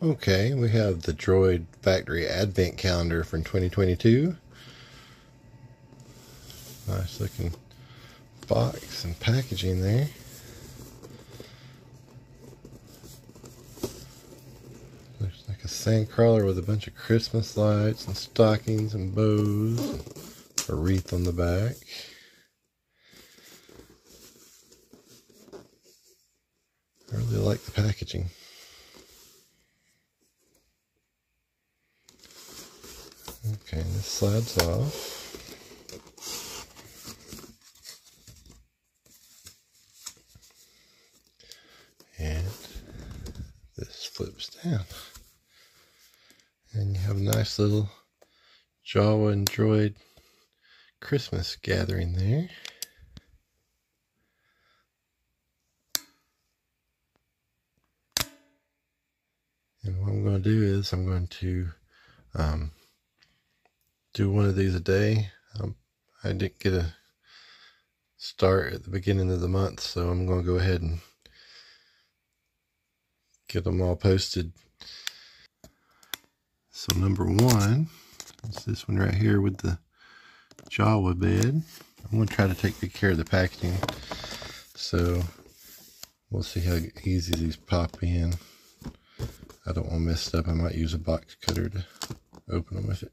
Okay, we have the Droid Factory Advent Calendar from 2022. Nice looking box and packaging there. Looks like a sandcrawler with a bunch of Christmas lights and stockings and bows. And a wreath on the back. I really like the packaging. Okay, this slides off. And this flips down. And you have a nice little Jawa and Droid Christmas gathering there. And what I'm going to do is I'm going to um, do one of these a day. Um, I didn't get a start at the beginning of the month, so I'm going to go ahead and get them all posted. So number one is this one right here with the Jawa bed. I'm going to try to take good care of the packaging. So we'll see how easy these pop in. I don't want to mess it up. I might use a box cutter to open them with it.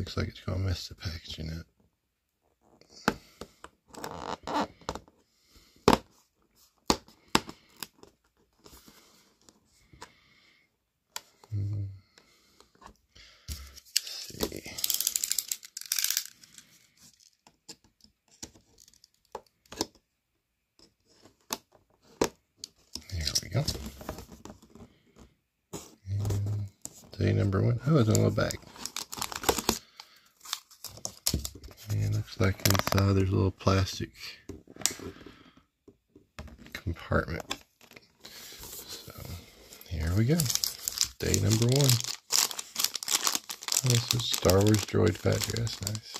Looks like it's going to mess the packaging up. see. There we go. And day number one. Oh, it's on the back. Looks like inside uh, there's a little plastic compartment. So here we go. Day number one. Oh, this is Star Wars Droid Factory. That's nice.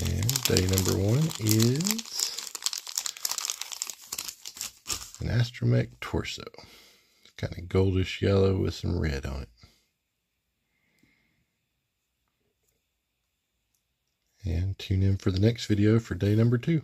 And day number one is an astromech torso kind of goldish yellow with some red on it. And tune in for the next video for day number two.